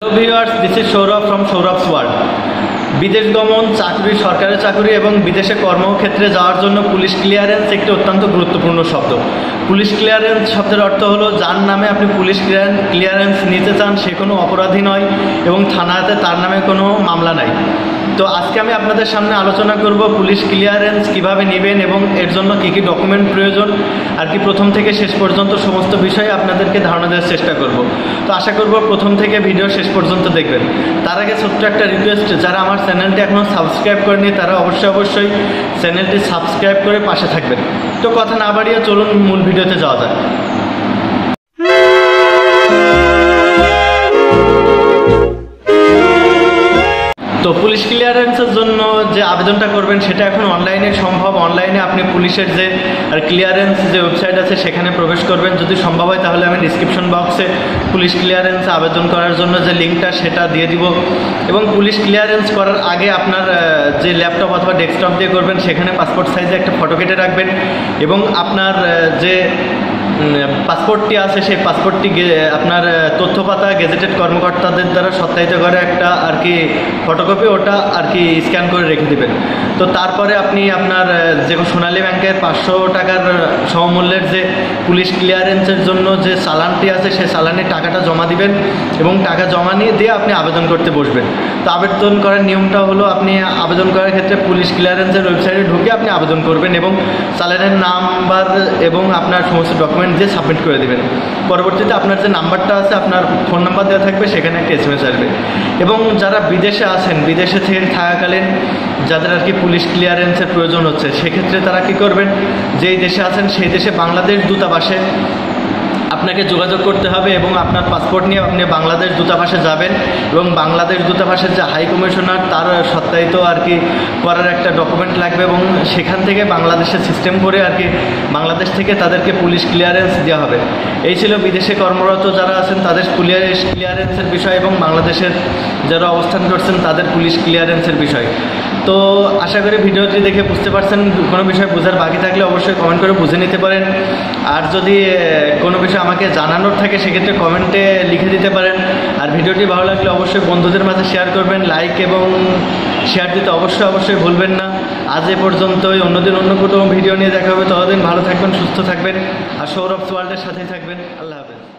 Hello viewers, this is Saurabh from Saurabh's World. বিদেশ গমন, চাকরি, সরকারি চাকরি এবং বিদেশে কর্মক্ষেত্রে যাওয়ার জন্য পুলিশ ক্লিয়ারেন্স একটি অত্যন্ত গুরুত্বপূর্ণ শব্দ। পুলিশ ক্লিয়ারেন্স শব্দের অর্থ হলো, যার নামে আপনি পুলিশ ক্লিয়ারেন্স নিতে চান সে কোনো অপরাধী নয় এবং থানাতে তার নামে কোনো মামলা নাই। তো আজকে আমি আপনাদের সামনে আলোচনা করব পুলিশ ক্লিয়ারেন্স কীভাবে নেবেন এবং এর জন্য কী কী ডকুমেন্ট প্রয়োজন। আর কি প্রথম থেকে শেষ পর্যন্ত সমস্ত বিষয়ে আপনাদেরকে ধারণা দেওয়ার চেষ্টা করব। তো আশা করব প্রথম থেকে ভিডিও শেষ পর্যন্ত দেখবেন। তার আগে ছোট্ট একটা রিকোয়েস্ট যারা আমার চ্যানেলটি এখনও সাবস্ক্রাইব করেনি তারা অবশ্যই অবশ্যই চ্যানেলটি সাবস্ক্রাইব করে পাশে থাকবেন। তো কথা না বাড়িয়ে চলুন মূল ভিডিওতে যাওয়া যাক। পুলিশ ক্লিয়ারেন্সের জন্য যে আবেদনটা করবেন, সেটা এখন অনলাইনে সম্ভব। অনলাইনে আপনি পুলিশের যে আর ক্লিয়ারেন্স যে ওয়েবসাইট আছে, সেখানে প্রবেশ করবেন। যদি সম্ভব হয়, তাহলে আমি ডিসক্রিপশন বক্সে পুলিশ ক্লিয়ারেন্স আবেদন করার জন্য যে লিঙ্কটা, সেটা দিয়ে দিব। এবং পুলিশ ক্লিয়ারেন্স করার আগে আপনার যে ল্যাপটপ অথবা ডেস্কটপ দিয়ে করবেন, সেখানে পাসপোর্ট সাইজে একটা ফটো কেটে রাখবেন। এবং আপনার যে পাসপোর্টটি আছে, সেই পাসপোর্টটি আপনার তথ্যপাতা গেজেটেড কর্মকর্তাদের দ্বারা সত্যায়িত করে একটা আর কি ফটোকপি ওটা আর কি স্ক্যান করে রেখে দিবেন। তো তারপরে আপনি আপনার যে সোনালী ব্যাংকের পাঁচশো টাকার সমমূল্যের যে পুলিশ ক্লিয়ারেন্সের জন্য যে চালানটি আছে, সেই চালানের টাকাটা জমা দিবেন এবং টাকা জমা নিয়ে দিয়ে আপনি আবেদন করতে বসবেন। তো আবেদন করার নিয়মটা হলো আপনি আবেদন করার ক্ষেত্রে পুলিশ ক্লিয়ারেন্সের ওয়েবসাইটে ঢুকে আপনি আবেদন করবেন এবং চালানের নাম্বার এবং আপনার সমস্ত ডকুমেন্ট দিয়ে সাবমিট করে দেবেন। পরবর্তীতে আপনার যে নাম্বারটা আছে, আপনার ফোন নাম্বার দেওয়া থাকবে, সেখানে একটা এসএমএস এম এস আসবে। এবং যারা বিদেশে আছেন, বিদেশে থেকে থাকাকালীন যাদের আর কি পুলিশ ক্লিয়ারেন্সের প্রয়োজন হচ্ছে, সেক্ষেত্রে তারা কি করবেন? যেই দেশে আছেন, সেই দেশে বাংলাদেশ দূতাবাসে আপনাকে যোগাযোগ করতে হবে এবং আপনার পাসপোর্ট নিয়ে আপনি বাংলাদেশ দূতাবাসে যাবেন এবং বাংলাদেশ দূতাবাসের যে হাই কমিশনার, তার সত্যায়িত আর কি করার একটা ডকুমেন্ট লাগবে এবং সেখান থেকে বাংলাদেশের সিস্টেম করে আর কি বাংলাদেশ থেকে তাদেরকে পুলিশ ক্লিয়ারেন্স দেওয়া হবে। এই ছিল বিদেশে কর্মরত যারা আছেন, তাদের পুলিশ ক্লিয়ারেন্সের বিষয় এবং বাংলাদেশের যারা অবস্থান করছেন, তাদের পুলিশ ক্লিয়ারেন্সের বিষয়। তো আশা করি ভিডিওটি দেখে বুঝতে পারছেন, কোনো বিষয় বোঝার বাকি থাকলে অবশ্যই কমেন্ট করে বুঝে নিতে পারেন। আর যদি কোনো বিষয় আমাকে জানানোর থাকে, সেক্ষেত্রে কমেন্টে লিখে দিতে পারেন। আর ভিডিওটি ভালো লাগলে অবশ্যই বন্ধুদের মাঝে শেয়ার করবেন, লাইক এবং শেয়ার দিতে অবশ্যই অবশ্যই ভুলবেন না। আজ এ পর্যন্তই, অন্যদিন অন্য কোনো ভিডিও নিয়ে দেখা হবে। ততদিন ভালো থাকবেন, সুস্থ থাকবেন, আর সৌরভ ওয়ার্ল্ডের সাথেই থাকবেন। আল্লাহ হাফেজ।